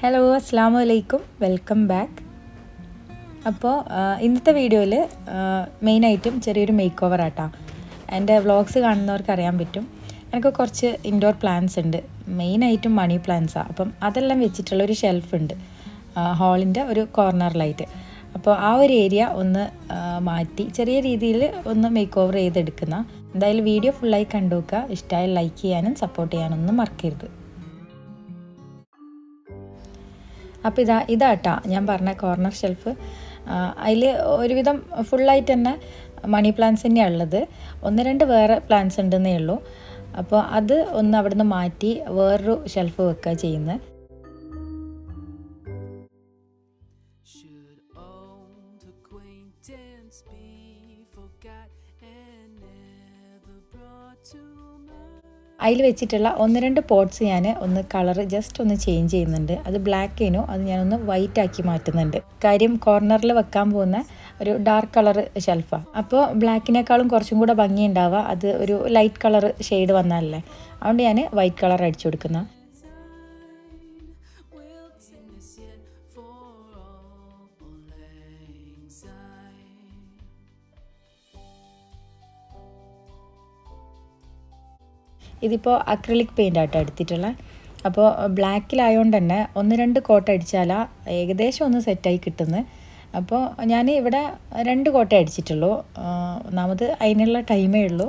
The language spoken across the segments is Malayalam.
ഹലോ അസ്സാം വലൈക്കും വെൽക്കം ബാക്ക് അപ്പോൾ ഇന്നത്തെ വീഡിയോയിൽ മെയിനായിട്ടും ചെറിയൊരു മേക്ക് ഓവർ ആട്ടാ. എന്റെ വ്ളോഗ്സ് കാണുന്നവർക്ക് അറിയാൻ പറ്റും. എനിക്ക് കുറച്ച് ഇൻഡോർ പ്ലാന്റ്സ് ഉണ്ട്. മെയിനായിട്ടും മണി പ്ലാന്റ്സാണ് അപ്പം അതെല്ലാം വെച്ചിട്ടുള്ള ഒരു ഷെൽഫ് ഉണ്ട്. ഹാളിന്റെ ഒരു കോർണറിലായിട്ട് അപ്പോൾ ആ ഒരു ഏരിയ ഒന്ന് മാറ്റി ചെറിയ രീതിയിൽ ഒന്ന് മേക്ക് ഓവർ ചെയ്തെടുക്കുന്ന. എന്തായാലും വീഡിയോ ഫുള്ളായി കണ്ടു നോക്കുക ഇഷ്ടമായി ലൈക്ക് ചെയ്യാനും സപ്പോർട്ട് ചെയ്യാനൊന്നും മറക്കരുത്. അപ്പോൾ ഇതാ ഇതാട്ടാ ഞാൻ പറഞ്ഞ കോർണർ ഷെൽഫ് അതിൽ ഒരുവിധം ഫുള്ളായിട്ട് തന്നെ മണി പ്ലാന്റ്സ് തന്നെയാണ് ഉള്ളത്. ഒന്ന് രണ്ട് വേറെ പ്ലാന്റ്സ് ഉണ്ടെന്നേ ഉള്ളൂ. അപ്പോൾ അത് ഒന്ന് അവിടുന്ന് മാറ്റി വേറൊരു ഷെൽഫ് വെക്കുക ചെയ്യുന്നത് അതിൽ വെച്ചിട്ടുള്ള ഒന്ന് രണ്ട് പോട്ട്സ് ഞാൻ ഒന്ന് കളർ ജസ്റ്റ് ഒന്ന് ചേഞ്ച് ചെയ്യുന്നുണ്ട്. അത് ബ്ലാക്ക് ചെയ്യുന്നു അത് ഞാനൊന്ന് വൈറ്റ് ആക്കി മാറ്റുന്നുണ്ട്. കാര്യം കോർണറിൽ വെക്കാൻ പോകുന്ന ഒരു ഡാർക്ക് കളർ ഷെൽഫാണ് അപ്പോൾ ബ്ലാക്കിനേക്കാളും കുറച്ചും കൂടെ ഭംഗി ഉണ്ടാവുക. അത് ഒരു ലൈറ്റ് കളർ ഷെയ്ഡ് വന്നാലല്ലേ. അതുകൊണ്ട് ഞാൻ വൈറ്റ് കളർ അടിച്ചു കൊടുക്കുന്ന. ഇതിപ്പോൾ അക്രിലിക് പെയിന്റ് ആട്ടോ എടുത്തിട്ടുള്ളത് അപ്പോൾ ബ്ലാക്കിലായതുകൊണ്ട് തന്നെ ഒന്ന് രണ്ട് കോട്ട അടിച്ചാലാ ഏകദേശം ഒന്ന് സെറ്റായി കിട്ടുന്നത് അപ്പോൾ ഞാൻ ഇവിടെ രണ്ട് കോട്ട അടിച്ചിട്ടുള്ളൂ. ഒന്നാമത് അതിനുള്ള ടൈമേ ഉള്ളൂ.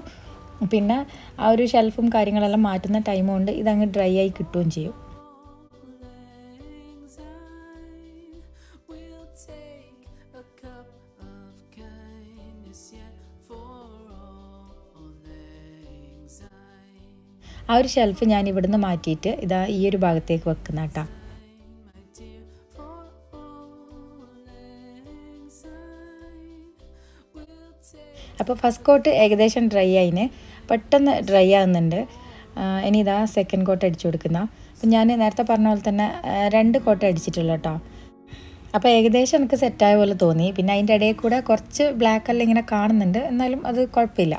പിന്നെ ആ ഒരു ഷെൽഫും കാര്യങ്ങളെല്ലാം മാറ്റുന്ന ടൈം ഇതങ്ങ് ഡ്രൈ ആയി കിട്ടുകയും ചെയ്യും. ആ ഒരു ഷെൽഫ് ഞാൻ ഇവിടുന്ന് മാറ്റിയിട്ട് ഇതാ ഈ ഒരു ഭാഗത്തേക്ക് വെക്കുന്ന കേട്ടോ അപ്പോൾ ഫസ്റ്റ് കോട്ട് ഏകദേശം ഡ്രൈ ആയിന്. പെട്ടെന്ന് ഡ്രൈ ആകുന്നുണ്ട് ഇനി ഇതാ സെക്കൻഡ് കോട്ട് അടിച്ചു കൊടുക്കുന്ന. അപ്പം ഞാൻ നേരത്തെ പറഞ്ഞ പോലെ തന്നെ രണ്ട് കോട്ട് അടിച്ചിട്ടുള്ളൂ കേട്ടോ അപ്പോൾ ഏകദേശം എനിക്ക് സെറ്റായ പോലെ തോന്നി. പിന്നെ അതിന്റെ ഇടയിൽ കൂടെ കുറച്ച് ബ്ലാക്ക് എല്ലാം ഇങ്ങനെ കാണുന്നുണ്ട്. എന്നാലും അത് കുഴപ്പമില്ല.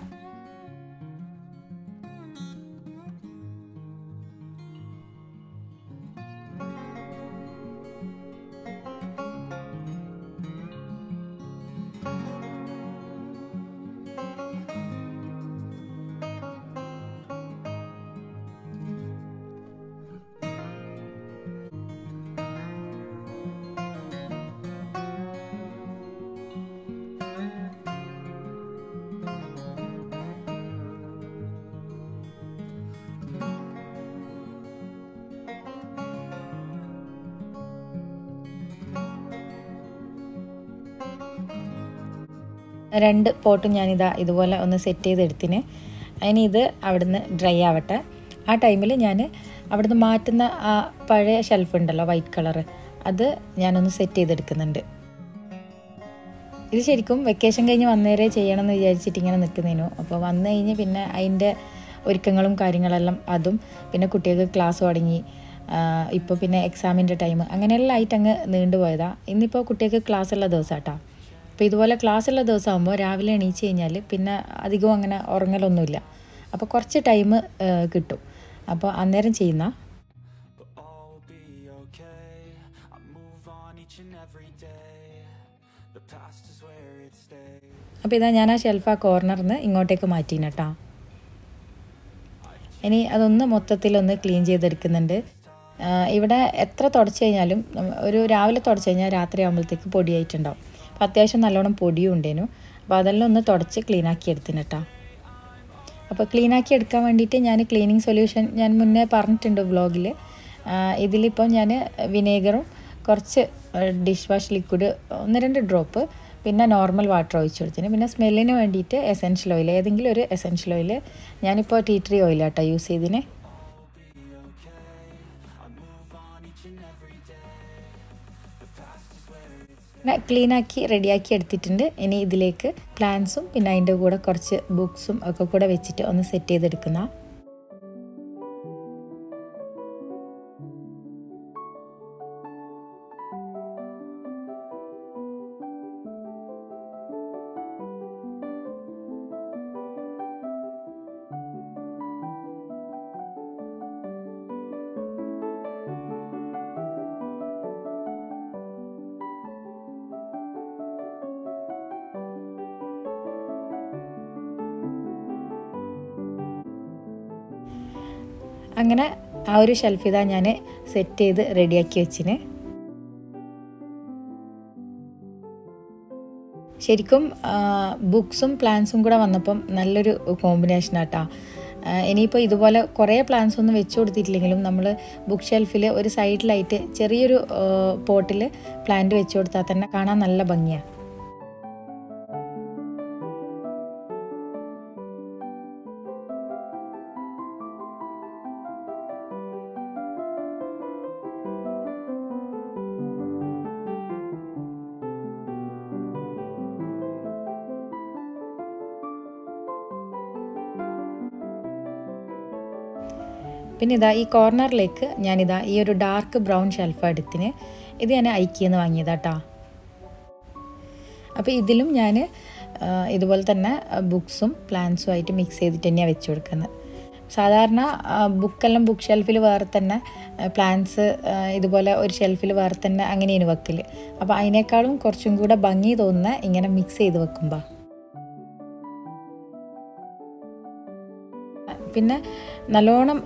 രണ്ട് പോട്ടും ഞാനിതാ ഇതുപോലെ ഒന്ന് സെറ്റ് ചെയ്തെടുത്തിന്. അതിന് ഇത് അവിടുന്ന് ഡ്രൈ ആവട്ടെ. ആ ടൈമിൽ ഞാൻ അവിടുന്ന് മാറ്റുന്ന ആ പഴയ ഷെൽഫ് ഉണ്ടല്ലോ വൈറ്റ് കളറ് അത് ഞാനൊന്ന് സെറ്റ് ചെയ്തെടുക്കുന്നുണ്ട്. ഇത് ശരിക്കും വെക്കേഷൻ കഴിഞ്ഞ് വന്നേരെ ചെയ്യണം എന്ന് വിചാരിച്ചിട്ട് ഇങ്ങനെ നിൽക്കുന്നതിനു അപ്പോൾ വന്നു കഴിഞ്ഞ് പിന്നെ അതിന്റെ ഒരുക്കങ്ങളും കാര്യങ്ങളെല്ലാം അതും പിന്നെ കുട്ടികൾക്ക് ക്ലാസ് തുടങ്ങി. ഇപ്പോൾ പിന്നെ എക്സാമിന്റെ ടൈം അങ്ങനെയെല്ലാം ആയിട്ട് അങ്ങ് നീണ്ടുപോയതാണ് ഇന്നിപ്പോൾ കുട്ടികൾക്ക് ക്ലാസ് ഉള്ള ദിവസമാട്ടോ അപ്പോൾ ഇതുപോലെ ക്ലാസ് ഉള്ള ദിവസമാകുമ്പോൾ രാവിലെ എണീച്ച് കഴിഞ്ഞാൽ പിന്നെ അധികവും അങ്ങനെ ഉറങ്ങലൊന്നുമില്ല. അപ്പോൾ കുറച്ച് ടൈം കിട്ടും. അപ്പോൾ അന്നേരം ചെയ്യുന്ന. അപ്പോൾ ഇതാ ഞാൻ ആ ഷെൽഫ് ആ കോർണറിൽ നിന്ന് ഇങ്ങോട്ടേക്ക് മാറ്റീന കേട്ടോ ഇനി അതൊന്ന് മൊത്തത്തിലൊന്ന് ക്ലീൻ ചെയ്തെടുക്കുന്നുണ്ട്. ഇവിടെ എത്ര തുടച്ച് കഴിഞ്ഞാലും ഒരു രാവിലെ തുടച്ച് കഴിഞ്ഞാൽ രാത്രി ആകുമ്പോഴത്തേക്ക് പൊടിയായിട്ടുണ്ടാവും. അപ്പോൾ അത്യാവശ്യം നല്ലോണം പൊടിയും ഉണ്ടേനു. അപ്പോൾ അതെല്ലാം ഒന്ന് തുടച്ച് ക്ലീനാക്കി എടുത്തിന് കേട്ടോ അപ്പോൾ ക്ലീനാക്കി എടുക്കാൻ വേണ്ടിയിട്ട് ഞാൻ ക്ലീനിങ് സൊല്യൂഷൻ ഞാൻ മുന്നേ പറഞ്ഞിട്ടുണ്ട് വ്ളോഗിൽ ഇതിലിപ്പോൾ ഞാൻ വിനേഗറും കുറച്ച് ഡിഷ് വാഷ് ലിക്വിഡ് ഒന്ന് രണ്ട് ഡ്രോപ്പ് പിന്നെ നോർമൽ വാട്ടർ ഒഴിച്ചു കൊടുത്തിന്. പിന്നെ സ്മെല്ലിന് വേണ്ടിയിട്ട് എസെൻഷ്യൽ ഓയിൽ ഏതെങ്കിലും ഒരു എസെൻഷ്യൽ ഓയിൽ ഞാനിപ്പോൾ ടീ ട്രീ ഓയിലാട്ടോ യൂസ് ചെയ്തിന്. ക്ലീനാക്കി റെഡിയാക്കി എടുത്തിട്ടുണ്ട്. ഇനി ഇതിലേക്ക് പ്ലാന്റ്സും പിന്നെ അതിന്റെ കൂടെ കുറച്ച് ബുക്സും ഒക്കെ കൂടെ വെച്ചിട്ട് ഒന്ന് സെറ്റ് ചെയ്തെടുക്കുന്ന അങ്ങനെ ആ ഒരു ഷെൽഫ് ഇതാ ഞാൻ സെറ്റ് ചെയ്ത് റെഡിയാക്കി വെച്ചിന്. ശരിക്കും ബുക്സും പ്ലാൻസും കൂടെ വന്നപ്പം നല്ലൊരു കോമ്പിനേഷൻ ആട്ടാ. ഇനിയിപ്പോൾ ഇതുപോലെ കുറേ പ്ലാൻസ് ഒന്നും വെച്ച് കൊടുത്തിട്ടില്ലെങ്കിലും നമ്മൾ ബുക്ക് ഷെൽഫിൽ ഒരു സൈഡിലായിട്ട് ചെറിയൊരു പോട്ടിൽ പ്ലാന്റ് വെച്ച് കൊടുത്താൽ തന്നെ കാണാൻ നല്ല ഭംഗിയാണ് പിന്നെ ഇതാ ഈ കോർണറിലേക്ക് ഞാനിതാ ഈ ഒരു ഡാർക്ക് ബ്രൗൺ ഷെൽഫ് എടുത്തിന്. ഇത് ഞാൻ ഐക്കിന്ന് വാങ്ങിയതാട്ടാ അപ്പോൾ ഇതിലും ഞാൻ ഇതുപോലെ തന്നെ ബുക്സും പ്ലാന്റ്സും ആയിട്ട് മിക്സ് ചെയ്തിട്ട് തന്നെയാണ് വെച്ച് കൊടുക്കുന്നത് സാധാരണ ബുക്കെല്ലാം ബുക്ക് ഷെൽഫിൽ വേറെ തന്നെ പ്ലാന്റ്സ് ഇതുപോലെ ഒരു ഷെൽഫിൽ വേറെ തന്നെ അങ്ങനെയാണ് വെക്കൽ അപ്പോൾ അതിനേക്കാളും കുറച്ചും കൂടെ ഭംഗി തോന്നുന്ന ഇങ്ങനെ മിക്സ് ചെയ്ത് വെക്കുമ്പോൾ പിന്നെ നല്ലോണം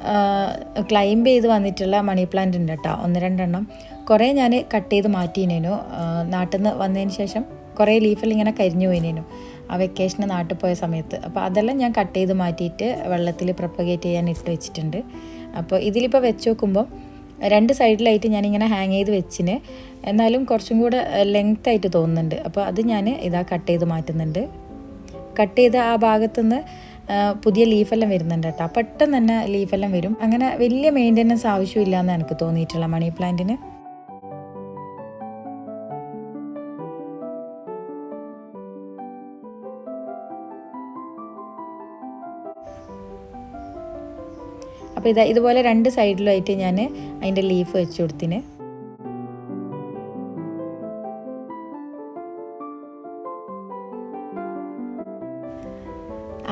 ക്ലൈംബ് ചെയ്ത് വന്നിട്ടുള്ള മണി പ്ലാന്റ് ഉണ്ട് കേട്ടോ ഒന്ന് രണ്ടെണ്ണം. കുറേ ഞാൻ കട്ട് ചെയ്ത് മാറ്റിയിനേനു നാട്ടിൽ നിന്ന് വന്നതിന് ശേഷം കുറേ ലീഫെല്ലാം ഇങ്ങനെ കരിഞ്ഞു പോയിനേനു. ആ വെക്കേഷന് നാട്ടിൽ പോയ സമയത്ത്. അപ്പോൾ അതെല്ലാം ഞാൻ കട്ട് ചെയ്ത് മാറ്റിയിട്ട് വെള്ളത്തിൽ പ്രൊപ്പഗേറ്റ് ചെയ്യാൻ ഇട്ട് വെച്ചിട്ടുണ്ട്. അപ്പോൾ ഇതിലിപ്പോൾ വെച്ച് നോക്കുമ്പോൾ രണ്ട് സൈഡിലായിട്ട് ഞാനിങ്ങനെ ഹാങ് ചെയ്ത് വെച്ചിന്. എന്നാലും കുറച്ചും കൂടെ ലെങ്ത് ആയിട്ട് തോന്നുന്നുണ്ട്. അപ്പോൾ അത് ഞാൻ ഇതാ കട്ട് ചെയ്ത് മാറ്റുന്നുണ്ട്. കട്ട് ചെയ്ത ആ ഭാഗത്തുനിന്ന് പുതിയ ലീഫെല്ലാം വരുന്നുണ്ട് കേട്ടോ. പെട്ടെന്ന് തന്നെ ലീഫെല്ലാം വരും. അങ്ങനെ വലിയ മെയിന്റെനൻസ് ആവശ്യമില്ല എന്ന് എനിക്ക് തോന്നിയിട്ടുള്ള മണി പ്ലാന്റിന് അപ്പോൾ ഇതാ ഇതുപോലെ രണ്ട് സൈഡിലുമായിട്ട് ഞാൻ അതിന്റെ ലീഫ് വെച്ച് കൊടുത്തിന്.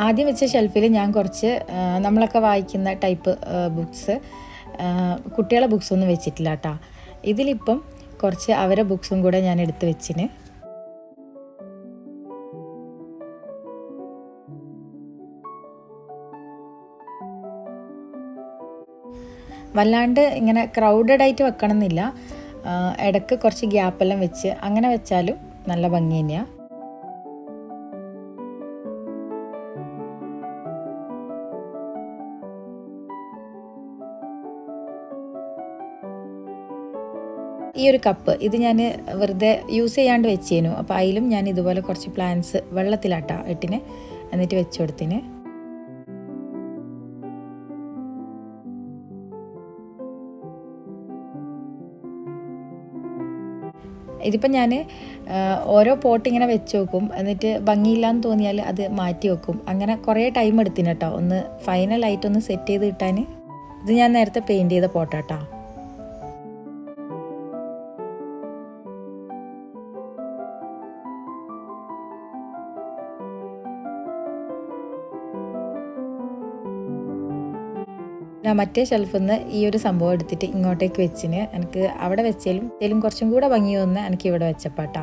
ആദ്യം വെച്ച ഷെൽഫിൽ ഞാൻ കുറച്ച് നമ്മളൊക്കെ വായിക്കുന്ന ടൈപ്പ് ബുക്സ് കുട്ടികളെ ബുക്സ് ഒന്നും വെച്ചിട്ടില്ല കേട്ടോ ഇതിലിപ്പം കുറച്ച് അവരെ ബുക്സും കൂടെ ഞാൻ എടുത്ത് വെച്ചിന്. വല്ലാണ്ട് ഇങ്ങനെ ക്രൗഡഡ് ആയിട്ട് വെക്കണം എന്നില്ല ഇടയ്ക്ക് കുറച്ച് ഗ്യാപ്പെല്ലാം വെച്ച് അങ്ങനെ വെച്ചാലും നല്ല ഭംഗി തന്നെയാണ് ഈ ഒരു കപ്പ് ഇത് ഞാൻ വെറുതെ യൂസ് ചെയ്യാണ്ട് വെച്ചേനു. അപ്പോൾ അതിലും ഞാൻ ഇതുപോലെ കുറച്ച് പ്ലാന്റ്സ് വെള്ളത്തിലാട്ടാ എട്ടിന് എന്നിട്ട് വെച്ചു കൊടുത്തിന്. ഇതിപ്പം ഞാൻ ഓരോ പോട്ട് ഇങ്ങനെ വെച്ച് നോക്കും എന്നിട്ട് ഭംഗിയില്ലാന്ന് തോന്നിയാൽ അത് മാറ്റി വെക്കും. അങ്ങനെ കുറേ ടൈം എടുത്തിന് കേട്ടോ ഒന്ന് ഫൈനലായിട്ടൊന്ന് സെറ്റ് ചെയ്ത് കിട്ടാൻ ഇത് ഞാൻ നേരത്തെ പെയിന്റ് ചെയ്ത പോട്ടാട്ടോ ഞാൻ മറ്റേ ഷെൽഫിൽ നിന്ന് ഈ ഒരു സംഭവം എടുത്തിട്ട് ഇങ്ങോട്ടേക്ക് വെച്ചിന്. എനിക്ക് അവിടെ വെച്ചാലും ഇതിലും കുറച്ചും കൂടെ ഭംഗി തോന്നുന്ന എനിക്ക് ഇവിടെ വെച്ചപ്പാട്ടാ.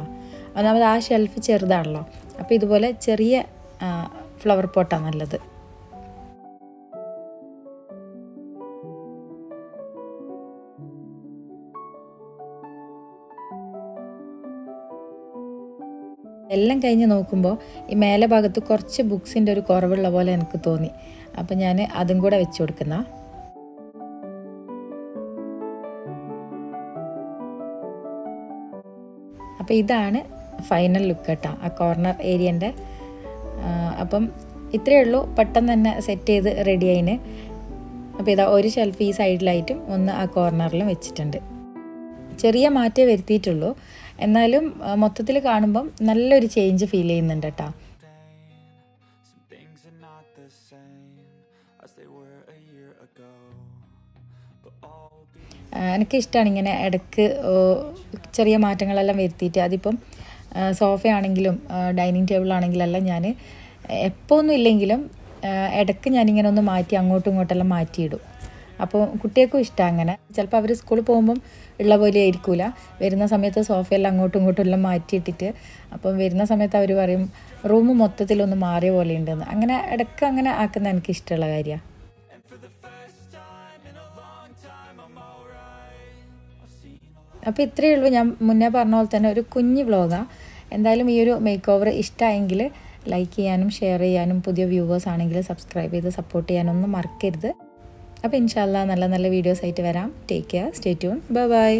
ഒന്നാമത് ആ ഷെൽഫ് ചെറുതാണല്ലോ. അപ്പോൾ ഇതുപോലെ ചെറിയ ഫ്ലവർ പോട്ടാണ് നല്ലത്. എല്ലാം കഴിഞ്ഞ് നോക്കുമ്പോൾ ഈ മേലെ ഭാഗത്ത് കുറച്ച് ബുക്സിന്റെ ഒരു കുറവുള്ള പോലെ എനിക്ക് തോന്നി. അപ്പം ഞാൻ അതും കൂടെ വെച്ച് കൊടുക്കുന്ന. അപ്പോൾ ഇതാണ് ഫൈനൽ ലുക്ക് കേട്ടോ ആ കോർണർ ഏരിയന്റെ അപ്പം ഇത്രയേ ഉള്ളൂ. പെട്ടെന്ന് തന്നെ സെറ്റ് ചെയ്ത് റെഡി ആയിന്. അപ്പോൾ ഇതാ ഒരു ഷെൽഫ് ഈ സൈഡിലായിട്ടും ഒന്ന് ആ കോർണറിലും വെച്ചിട്ടുണ്ട്. ചെറിയ മാറ്റേ വരുത്തിയിട്ടുള്ളൂ. എന്നാലും മൊത്തത്തിൽ കാണുമ്പം നല്ലൊരു ചേഞ്ച് ഫീൽ ചെയ്യുന്നുണ്ട് കേട്ടോ. They were a year ago. But all എനിക്ക് ഇഷ്ടമാണ് ഇങ്ങനെ ഇടയ്ക്ക് ചെറിയ മാറ്റങ്ങളെല്ലാം വരുത്തിയിട്ട്. അതിപ്പം സോഫയാണെങ്കിലും ഡൈനിങ് ടേബിൾ ആണെങ്കിലെല്ലാം ഞാൻ എപ്പോൾ ഒന്നും ഇല്ലെങ്കിലും ഇടയ്ക്ക് ഞാനിങ്ങനെ ഒന്ന് മാറ്റി അങ്ങോട്ടും ഇങ്ങോട്ടെല്ലാം മാറ്റിയിടും. അപ്പോൾ കുട്ടികൾക്കും ഇഷ്ടമാണ് അങ്ങനെ. ചിലപ്പോൾ അവർ സ്കൂളിൽ പോകുമ്പം ഉള്ള പോലെ ആയിരിക്കില്ല വരുന്ന സമയത്ത് സോഫയെല്ലാം അങ്ങോട്ടും ഇങ്ങോട്ടും എല്ലാം മാറ്റിയിട്ടിട്ട് അപ്പം വരുന്ന സമയത്ത് അവർ പറയും റൂം മൊത്തത്തിലൊന്ന് മാറിയ പോലെ ഉണ്ടെന്ന്. അങ്ങനെ ഇടയ്ക്ക് അങ്ങനെ ആക്കുന്ന എനിക്ക് ഇഷ്ടമുള്ള കാര്യമാണ്. അപ്പോൾ ഇത്രയേ ഉള്ളൂ. ഞാൻ മുന്നേ പറഞ്ഞ പോലെ തന്നെ ഒരു കുഞ്ഞ് വ്ളോഗാണ് എന്തായാലും ഈ ഒരു മേക്ക് ഓവർ ഇഷ്ടമായെങ്കിൽ ലൈക്ക് ചെയ്യാനും ഷെയർ ചെയ്യാനും പുതിയ വ്യൂവേഴ്സ് ആണെങ്കിൽ സബ്സ്ക്രൈബ് ചെയ്ത് സപ്പോർട്ട് ചെയ്യാനൊന്നും മറക്കരുത്. അപ്പോൾ ഇൻഷാല്ല നല്ല നല്ല വീഡിയോസ് ആയിട്ട് വരാം. Take care stay tune bye bye